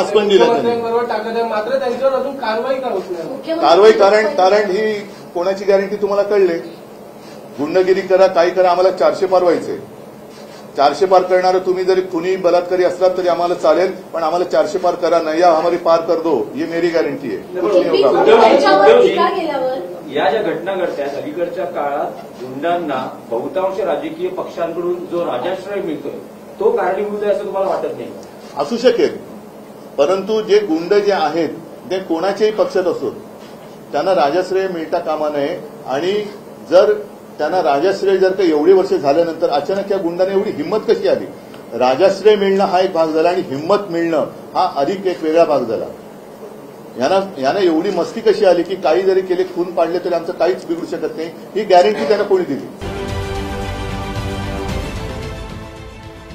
पाच पण दिल्या त्यांनी. मुख्यमंत्र्यांबरोबर टाकत आहे मात्र त्यांच्यावर अजून कारवाई का होत नाही? कारवाई कारण कारण ही कोणाची गॅरंटी तुम्हाला कळले? गुंडगिरी करा काही करा आम्हाला चारशे पार व्हायचे चारशे पार करणारं तुम्ही जरी कुणी बलात्कारी असलात तरी आम्हाला चालेल पण आम्हाला चारशे पार करा नाही या हमारी पार कर दो. ये मेरी गॅरंटी आहे. या ज्या घटना घडतात अलीकडच्या काळात गुंडांना बहुतांश राजकीय पक्षांकडून जो राजाश्रय मिळतोय तो कारणीभूत आहे असं तुम्हाला वाटत नाही? असू शकेल. परंतु जे गुंड जे आहेत ते कोणाच्याही पक्षात असोत त्यांना राजाश्रय मिळता कामा नये. आणि जर त्यांना राजाश्रय जर का एवढी वर्ष झाल्यानंतर अचानक या गुंडाने एवढी हिंमत कशी आली? राजाश्रय मिळणं हा एक भाग झाला आणि हिंमत मिळणं हा अधिक एक वेगळा भाग झाला. यांना यांना एवढी मस्ती कशी आली की काही जरी केले खून पाडले तरी आमचं काहीच बिघडू शकत नाही. ही गॅरंटी त्यांना कोणी दिली?